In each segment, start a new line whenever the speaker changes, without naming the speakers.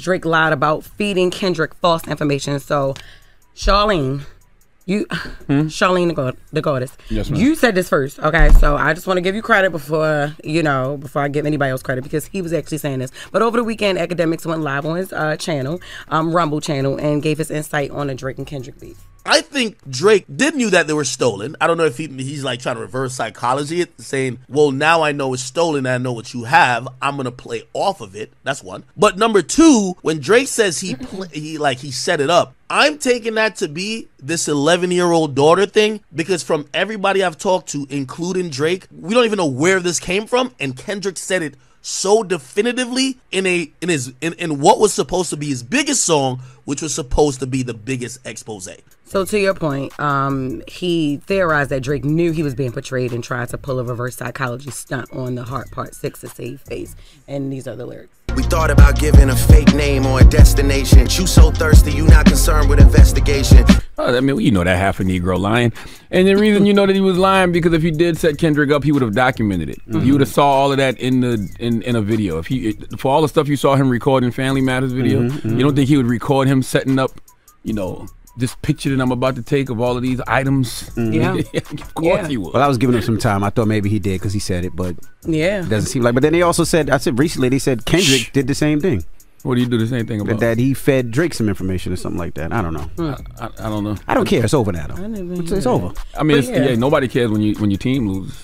Drake lied about feeding Kendrick false information. So, Charlene, you, Charlene the, God, the goddess,
Hmm? Yes, ma'am.
you said this first. Okay, so I just want to give you credit before you know before I give anybody else credit because he was actually saying this. But over the weekend, Akademiks went live on his uh, channel, um, Rumble channel, and gave his insight on the Drake and Kendrick beef.
I think Drake did knew that they were stolen. I don't know if he, he's like trying to reverse psychology it, saying, "Well, now I know it's stolen. I know what you have. I'm gonna play off of it." That's one. But number two, when Drake says he he like he set it up, I'm taking that to be this 11 year old daughter thing because from everybody I've talked to, including Drake, we don't even know where this came from, and Kendrick said it so definitively in a in his in, in what was supposed to be his biggest song, which was supposed to be the biggest expose.
So to your point, um, he theorized that Drake knew he was being portrayed and tried to pull a reverse psychology stunt on the Heart Part Six to save face. And these are the lyrics.
We thought about giving a fake name or a destination. You so thirsty, you not concerned with investigation.
Oh, I mean, you know that half a Negro lying, and the reason you know that he was lying because if he did set Kendrick up, he would have documented it.
Mm-hmm.
You would have saw all of that in the in, in a video. If he for all the stuff you saw him recording Family Matters video,
Mm-hmm,
you don't think he would record him setting up, you know, this picture that I'm about to take of all of these items?
Yeah.
of course
Yeah.
he would.
Well, I was giving him some time. I thought maybe he did because he said it, but
Yeah.
it doesn't seem like. But then they also said, I said recently, they said Kendrick did the same thing.
what do you do the same thing about?
that he fed Drake some information or something like that. I don't know.
I, I don't know.
I don't care. It's over now, though.
didn't
It's, it's over.
I mean, it's,
yeah.
yeah. nobody cares when you when your team loses.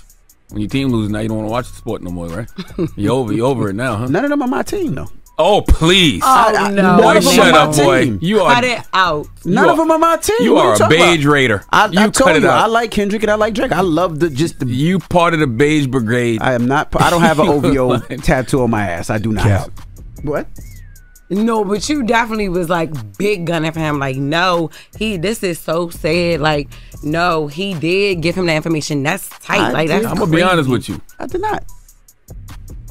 When your team loses, now you don't want to watch the sport no more, right? you over, you over it now, huh?
None of them are my team, though.
Oh please!
Oh no!
none
boy,
of them
shut
are my
up, boy.
team.
You are
Cut it out.
None
You
of them are my team.
You
What
are a
talking
beige
about?
raider.
I,
you
I
cut
told
it
you,
out.
I like Kendrick and I like Drake. I love the just the.
you part of the beige brigade.
I am not. I don't have an OVO tattoo on my ass. I do not.
Cap.
What?
No, but you definitely was like big gunning for him. Like, no, he. This is so sad. Like, no, he did give him the information. That's tight.
I
like, that's.
I'm gonna be honest with you.
I did not.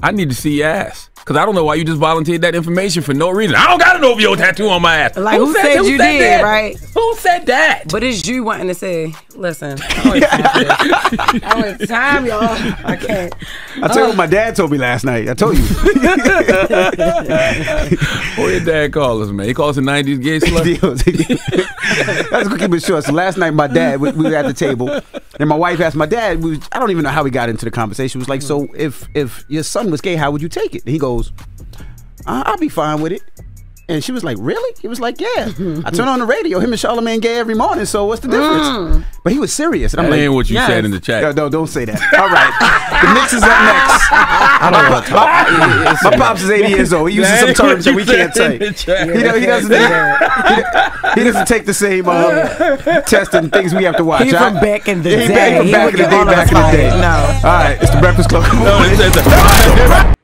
I need to see your ass because I don't know why you just volunteered that information for no reason. I don't got an OVO tattoo on my ass.
Like, who said you did,
that?
right?
Who said that?
But it's you wanting to say, listen, I don't have time, I don't have time, y'all. I can't.
I tell you what uh. my dad told me last night. I told you.
What your dad call us, man? He calls us a '90s gay slut.
That's gonna keep it short. So last night, my dad, we, we were at the table, and my wife asked my dad. Was, I don't even know how we got into the conversation. It was like, hmm. so if if your son was gay, how would you take it? And he goes, I'll be fine with it. And she was like, "Really?" He was like, "Yeah." I turn on the radio. Him and Charlamagne gay every morning. So what's the difference? But he was serious. And I'm
That
like,
ain't what you
yes.
said in the chat.
No, no, don't say that. All right. the mix is up next. I don't know what my, my pops is 80 years old. He uses some terms that we can't say. He, don't- he doesn't. He, he doesn't take the same um, test and things we have to watch.
He
huh?
from back in the
He
day.
back from back in the day.
all of
Back in the day.
fired. No.
All right, it's the Breakfast Club.